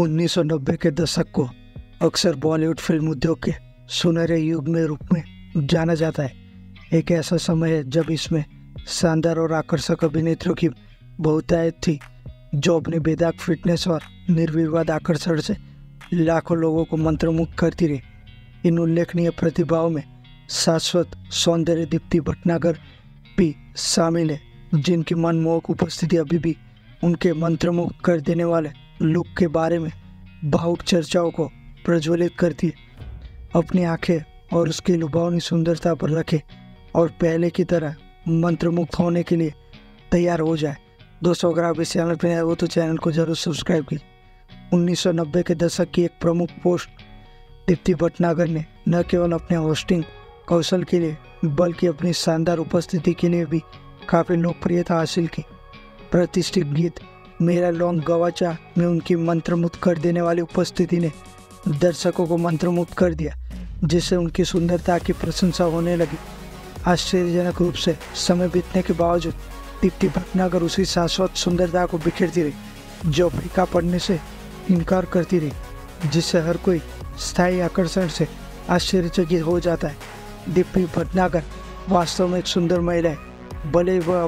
1990 के दशक को अक्सर बॉलीवुड फ़िल्म उद्योग के सुनहरे युग में रूप में जाना जाता है। एक ऐसा समय है जब इसमें शानदार और आकर्षक अभिनेत्रियों की बहुतायत थी, जो अपनी बेदाग फिटनेस और निर्विवाद आकर्षण से लाखों लोगों को मंत्रमुग्ध करती रही। इन उल्लेखनीय प्रतिभाओं में शाश्वत सौंदर्य दीप्ति भटनागर भी शामिल है, जिनकी मनमोहक उपस्थिति अभी भी उनके मंत्रमुग्ध कर देने वाले लुक के बारे में भावुक चर्चाओं को प्रज्वलित करती है। अपनी आँखें और उसकी लुभावनी सुंदरता पर रखे और पहले की तरह मंत्रमुग्ध होने के लिए तैयार हो जाए। दोस्तों, अगर आप इस चैनल पर आए हो तो चैनल को ज़रूर सब्सक्राइब कीजिए 1990 के दशक की एक प्रमुख पोस्ट दीप्ति भटनागर ने न केवल अपने होस्टिंग कौशल के लिए, बल्कि अपनी शानदार उपस्थिति के लिए भी काफ़ी लोकप्रियता हासिल की। प्रतिष्ठित गीत मेरा लॉन्ग गवाचा में उनकी मंत्रमुग्ध कर देने वाली उपस्थिति ने दर्शकों को मंत्रमुग्ध कर दिया, जिससे उनकी सुंदरता की प्रशंसा होने लगी। आश्चर्यजनक रूप से समय बीतने के बावजूद दीप्ति भटनागर उसी शाश्वत सुंदरता को बिखेरती रही, जो फीका पड़ने से इनकार करती रही, जिससे हर कोई स्थायी आकर्षण से आश्चर्यचकित हो जाता है। दीप्ति भटनागर वास्तव में एक सुंदर महिला है, भले वह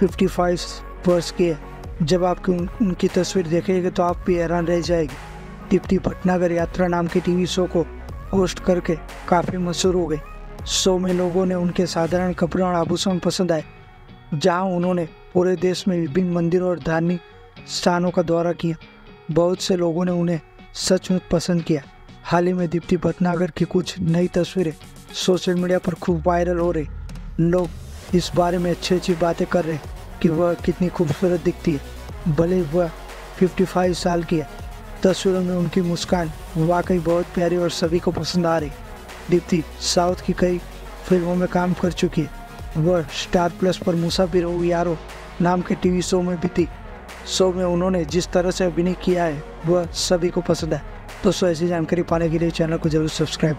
55 वर्ष की है। जब आपकी उन, उनकी तस्वीर देखेंगे तो आप भी हैरान रह जाएगी। दीप्ति भटनागर यात्रा नाम के टीवी शो को होस्ट करके काफ़ी मशहूर हो गए। शो में लोगों ने उनके साधारण कपड़े और आभूषण पसंद आए जहाँ उन्होंने पूरे देश में विभिन्न मंदिरों और धार्मिक स्थानों का दौरा किया। बहुत से लोगों ने उन्हें सचमुच पसंद किया। हाल ही में दीप्ति भटनागर की कुछ नई तस्वीरें सोशल मीडिया पर खूब वायरल हो रही। लोग इस बारे में अच्छी अच्छी बातें कर रहे कि वह कितनी खूबसूरत दिखती है। भले वह 55 साल की है। तस्वीरों में उनकी मुस्कान वाकई बहुत प्यारी और सभी को पसंद आ रही। दीप्ति साउथ की कई फ़िल्मों में काम कर चुकी है। वह स्टार प्लस पर मुसाफिर हो यारो नाम के टीवी शो में भी थी शो में उन्होंने जिस तरह से अभिनय किया है, वह सभी को पसंद है। दोस्तों, ऐसी जानकारी पाने के लिए चैनल को ज़रूर सब्सक्राइब